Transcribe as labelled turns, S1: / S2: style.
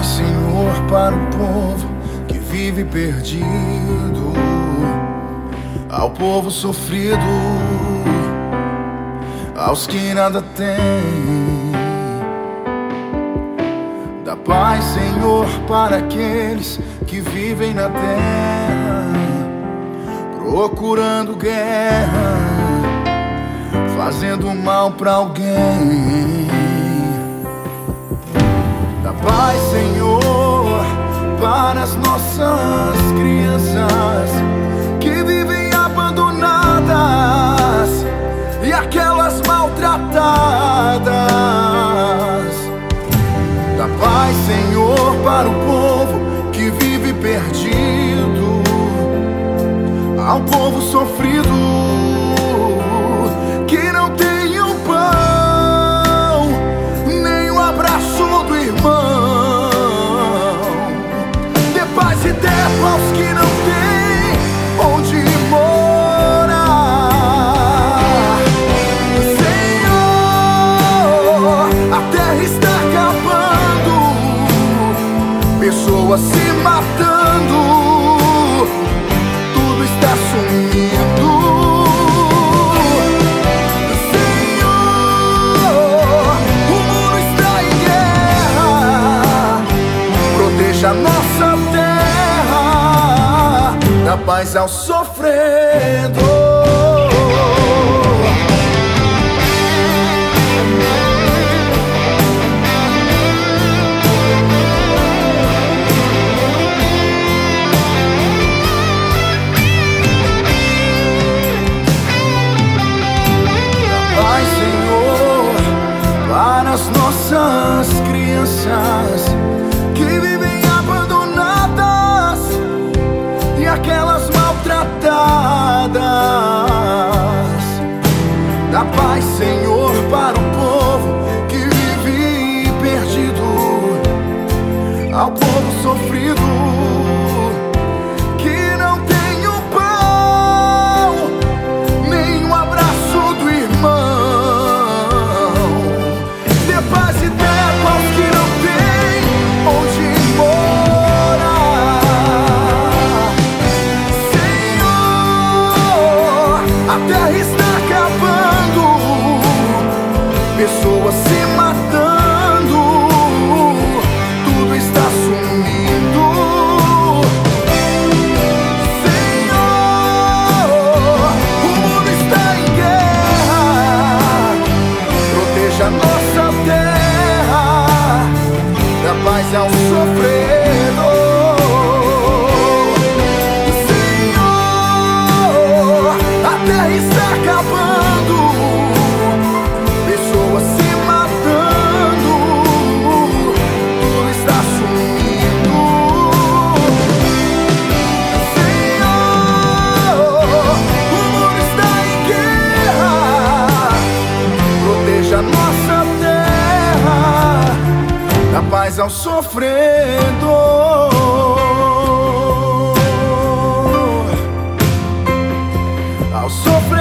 S1: paz, Senhor, para o povo que vive perdido, ao povo sofrido, aos que nada têm. Dá paz, Senhor, para aqueles que vivem na terra, procurando guerra, fazendo mal para alguém. Dá paz, Senhor, para as nossas crianças que vivem abandonadas e aquelas maltratadas. Dá paz, Senhor, para o povo que vive perdido, ao povo sofrido se matando, tudo está sumindo. Senhor, o mundo está em guerra, proteja nossa terra, dá paz ao sofredor. As terra está acabando, pessoas se matando, mas ao sofredor, ao sofredor.